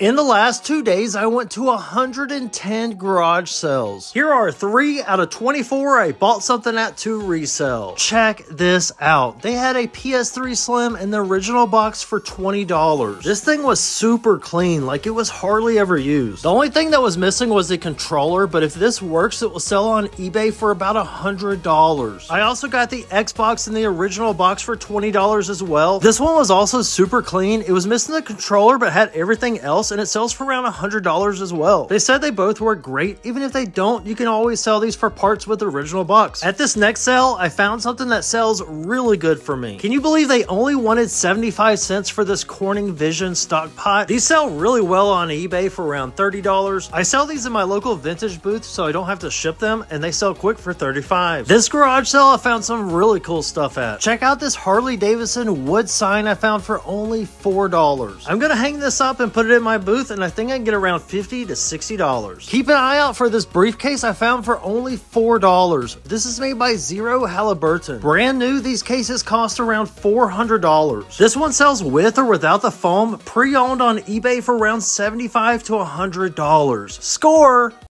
In the last two days, I went to 110 garage sales. Here are three out of 24 I bought something at to resell. Check this out. They had a PS3 Slim in the original box for $20. This thing was super clean, like it was hardly ever used. The only thing that was missing was the controller, but if this works, it will sell on eBay for about $100. I also got the Xbox in the original box for $20 as well. This one was also super clean. It was missing the controller, but had everything else and it sells for around $100 as well. They said they both work great. Even if they don't, you can always sell these for parts with the original box. At this next sale, I found something that sells really good for me. Can you believe they only wanted 75 cents for this Corning Vision stock pot? These sell really well on eBay for around $30. I sell these in my local vintage booth so I don't have to ship them and they sell quick for 35. This garage sale I found some really cool stuff at. Check out this Harley Davidson wood sign I found for only $4. I'm gonna hang this up and put it in my booth and I think I can get around 50 to $60. Keep an eye out for this briefcase I found for only $4. This is made by Zero Halliburton. Brand new, these cases cost around $400. This one sells with or without the foam, pre-owned on eBay for around 75 to $100. Score!